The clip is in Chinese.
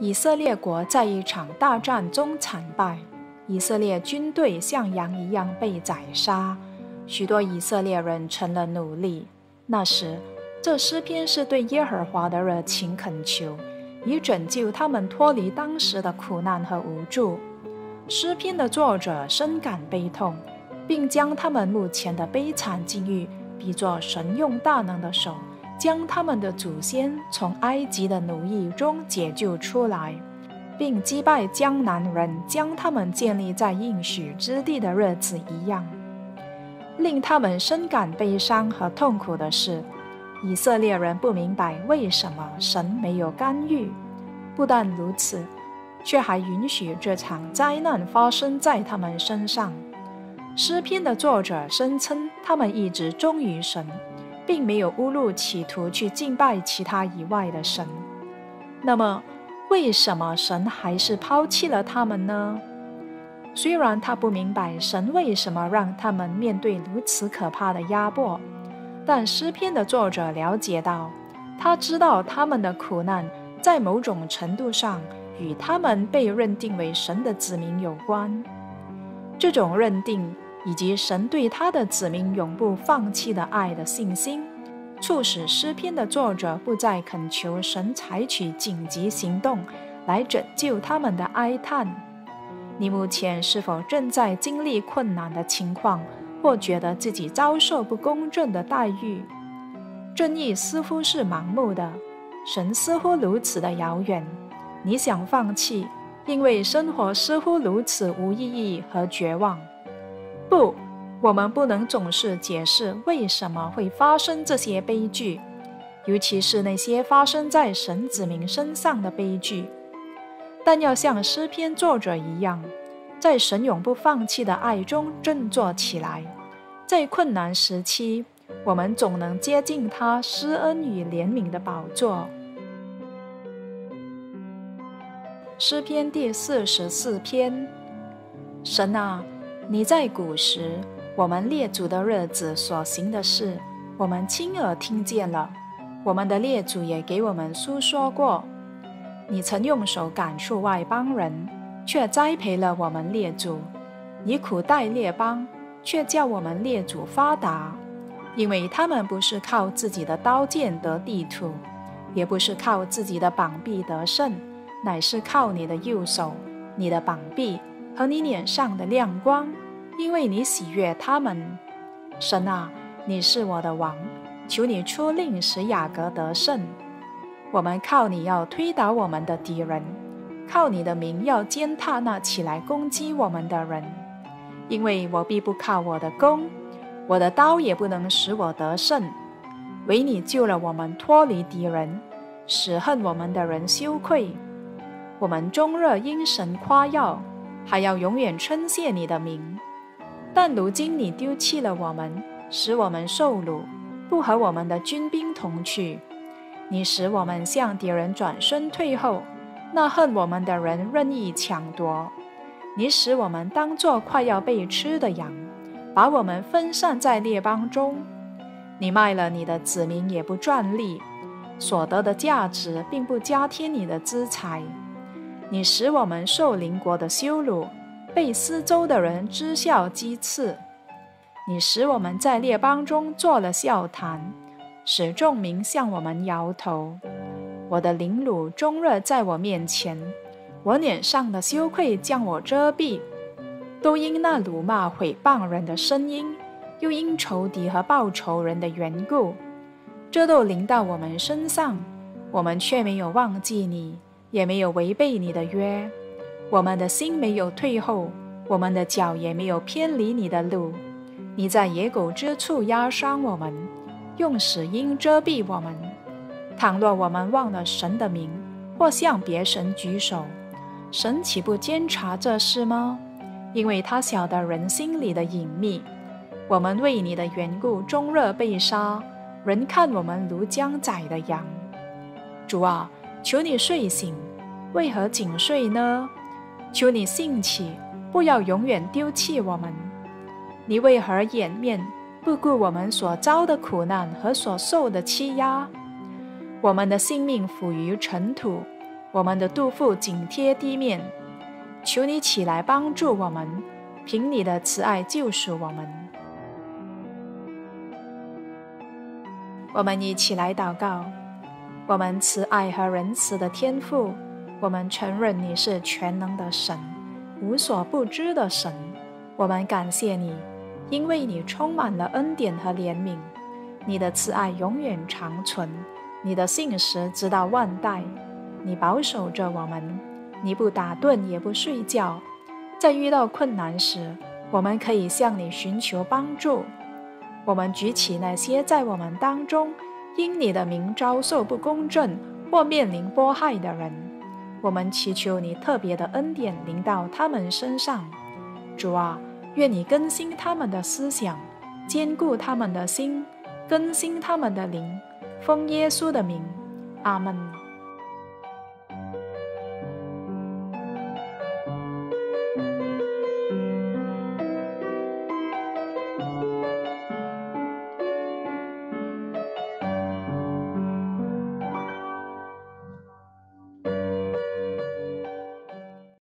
以色列国在一场大战中惨败，以色列军队像羊一样被宰杀，许多以色列人成了奴隶。那时，这诗篇是对耶和华的热情恳求，以拯救他们脱离当时的苦难和无助。诗篇的作者深感悲痛，并将他们目前的悲惨境遇比作神用大能的手。将他们的祖先从埃及的奴役中解救出来，并击败江南人，将他们建立在应许之地的日子一样。令他们深感悲伤和痛苦的是，以色列人不明白为什么神没有干预。不但如此，却还允许这场灾难发生在他们身上。诗篇的作者声称，他们一直忠于神。并没有误入企图去敬拜其他以外的神。那么，为什么神还是抛弃了他们呢？虽然他不明白神为什么让他们面对如此可怕的压迫，但诗篇的作者了解到，他知道他们的苦难在某种程度上与他们被认定为神的子民有关。这种认定。以及神对他的子民永不放弃的爱的信心，促使诗篇的作者不再恳求神采取紧急行动来拯救他们的哀叹。你目前是否正在经历困难的情况，或觉得自己遭受不公正的待遇？正义似乎是盲目的，神似乎如此的遥远。你想放弃，因为生活似乎如此无意义和绝望。不，我们不能总是解释为什么会发生这些悲剧，尤其是那些发生在神子民身上的悲剧。但要像诗篇作者一样，在神永不放弃的爱中振作起来。在困难时期，我们总能接近他施恩与怜悯的宝座。诗篇第四十四篇，神啊！你在古时，我们列祖的日子所行的事，我们亲耳听见了；我们的列祖也给我们诉说过。你曾用手赶出外邦人，却栽培了我们列祖；你苦待列邦，却叫我们列祖发达，因为他们不是靠自己的刀剑得地土，也不是靠自己的膀臂得胜，乃是靠你的右手、你的膀臂。和你脸上的亮光，因为你喜悦他们。神啊，你是我的王，求你出令使雅各得胜。我们靠你要推倒我们的敌人，靠你的名要践踏那起来攻击我们的人。因为我必不靠我的弓，我的刀也不能使我得胜。唯你救了我们脱离敌人，使恨我们的人羞愧。我们终日因神夸耀。还要永远称谢你的名，但如今你丢弃了我们，使我们受辱，不和我们的军兵同去。你使我们向敌人转身退后，那恨我们的人任意抢夺。你使我们当作快要被吃的羊，把我们分散在列邦中。你卖了你的子民也不赚利，所得的价值并不加添你的资财。你使我们受邻国的羞辱，被四周的人知笑讥刺。你使我们在列邦中做了笑谈，使众民向我们摇头。我的凌辱终日在我面前，我脸上的羞愧将我遮蔽，都因那辱骂毁谤人的声音，又因仇敌和报仇人的缘故，这都临到我们身上，我们却没有忘记你。也没有违背你的约，我们的心没有退后，我们的脚也没有偏离你的路。你在野狗之处压伤我们，用死荫遮蔽我们。倘若我们忘了神的名，或向别神举手，神岂不监察这事吗？因为他晓得人心里的隐秘。我们为你的缘故终日被杀，人看我们如将宰的羊。主啊。求你睡醒，为何紧睡呢？求你兴起，不要永远丢弃我们。你为何掩面不顾我们所遭的苦难和所受的欺压？我们的性命腐于尘土，我们的肚腹紧贴地面。求你起来帮助我们，凭你的慈爱救赎我们。我们一起来祷告：我们慈爱和仁慈的天父，我们承认你是全能的神，无所不知的神。我们感谢你，因为你充满了恩典和怜悯，你的慈爱永远长存，你的信实直到万代，你保守着我们。你不打盹也不睡觉，在遇到困难时，我们可以向你寻求帮助。我们举起那些在我们当中因你的名遭受不公正或面临迫害的人，我们祈求你特别的恩典临到他们身上。主啊，愿你更新他们的思想，坚固他们的心，更新他们的灵。奉耶稣的名，阿门。